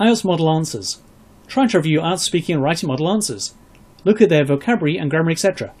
IELTS Model Answers. Try to review IELTS speaking and writing model answers. Look at their vocabulary and grammar, etc.